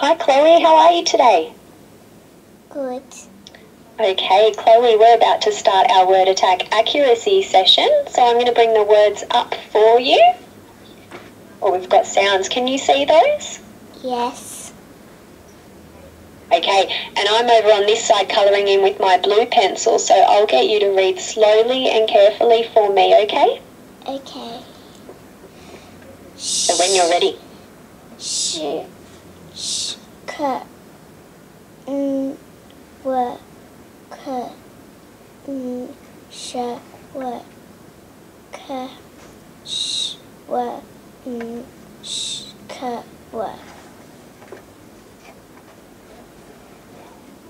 Hi Chloe, how are you today? Good. Okay, Chloe, we're about to start our word attack accuracy session, so I'm going to bring the words up for you. Or we've got sounds. Can you see those? Yes. Okay, and I'm over on this side colouring in with my blue pencil, so I'll get you to read slowly and carefully for me, okay? Okay. So when you're ready. Sh.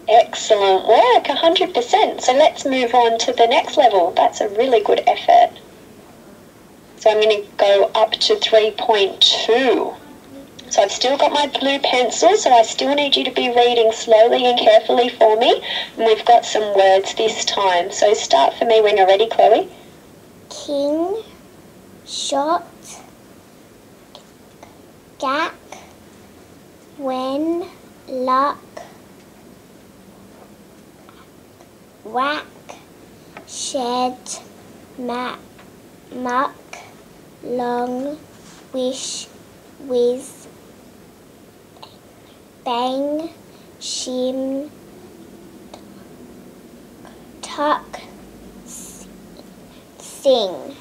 Excellent work, 100%. So let's move on to the next level. That's a really good effort. So I'm going to go up to 3.2. So I've still got my blue pencil, so I still need you to be reading slowly and carefully for me. And we've got some words this time. So start for me when you're ready, Chloe. King. Shot. Gap. When. Luck. Whack. Shed. Map. Muck. Long. Wish. Whiz. Bang. Shim. Tuck. Sing.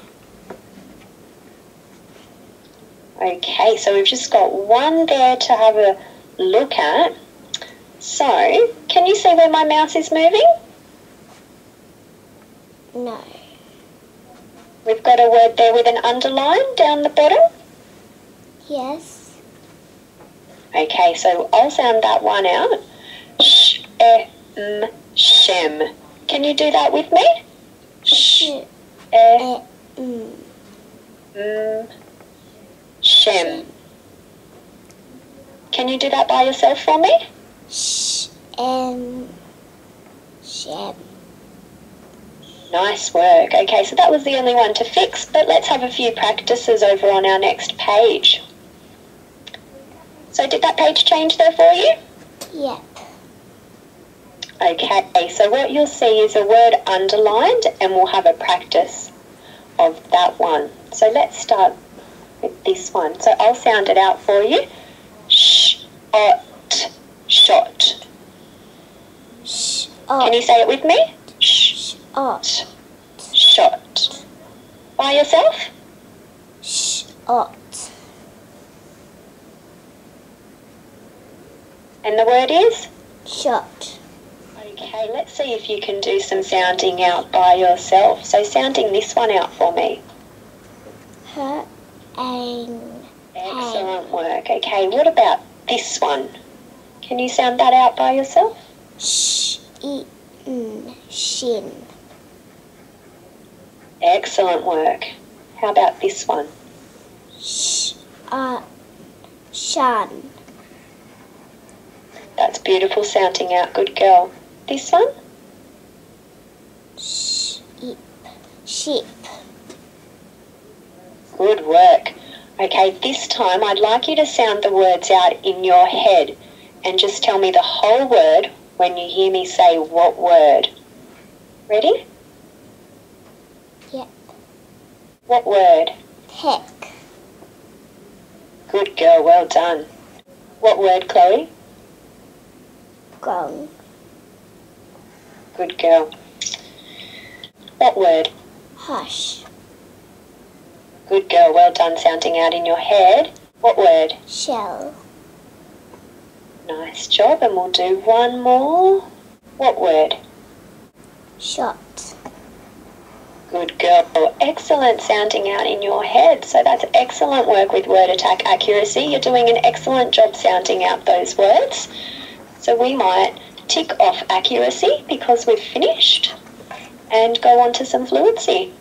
Okay, so we've just got one there to have a look at. So, can you see where my mouse is moving? No. We've got a word there with an underline down the bottom. Yes. Okay, so I'll sound that one out. Sh, e, m, shem. Can you do that with me? Sh, e. M. shem. Can you do that by yourself for me? Sh. M. Shem. Nice work. Okay, so that was the only one to fix, but let's have a few practices over on our next page. So did that page change there for you? Yep. Okay, so what you'll see is a word underlined and we'll have a practice of that one. So let's start with this one. So I'll sound it out for you. Sh, ot, shot. Sh. Can you say it with me? Sh. Ot. shot. By yourself? Sh. Ot. And the word is? Shot. Okay, let's see if you can do some sounding out by yourself. So sounding this one out for me. Ang. Excellent work. Okay, what about this one? Can you sound that out by yourself? Sh. N. Shin. Excellent work. How about this one? Sh. Uh. Shan. That's beautiful sounding out. Good girl. This one? Sheep. Sheep. Good work. Okay, this time I'd like you to sound the words out in your head and just tell me the whole word when you hear me say what word. Ready? Yep. What word? Heck. Good girl, well done. What word, Chloe? Gong. Good girl. What word? Hush. Good girl, well done sounding out in your head. What word? Shell. Nice job, and we'll do one more. What word? Shot. Good girl. Excellent sounding out in your head. So that's excellent work with word attack accuracy. You're doing an excellent job sounding out those words. So we might tick off accuracy because we've finished and go on to some fluency.